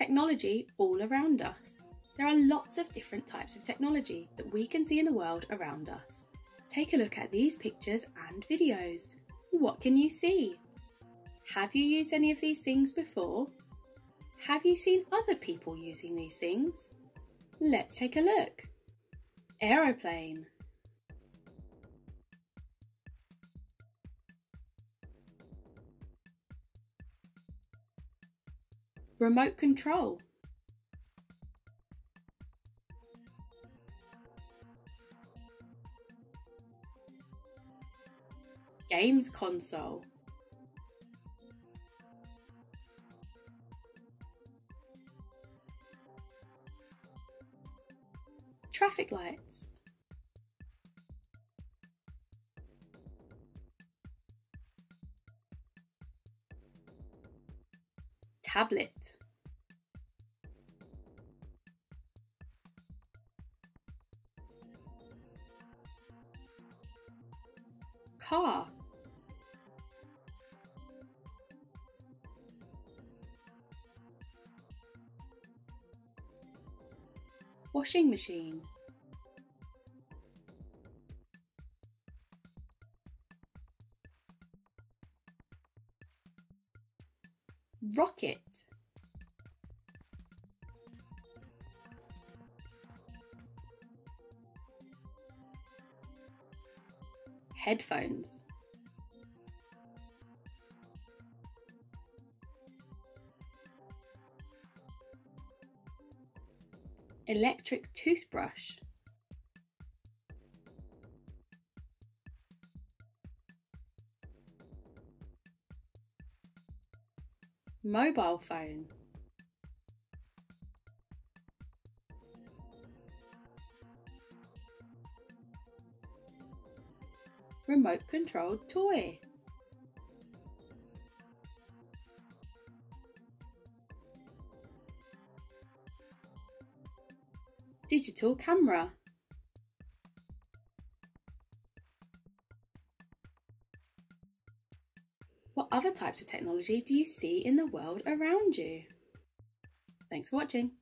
Technology all around us. There are lots of different types of technology that we can see in the world around us. Take a look at these pictures and videos. What can you see? Have you used any of these things before? Have you seen other people using these things? Let's take a look. Aeroplane. Remote control. Games console. Traffic lights. Tablet. Car. Washing machine. Rocket. Headphones. Electric toothbrush. Mobile phone. Remote controlled toy. Digital camera. What other types of technology do you see in the world around you? Thanks for watching.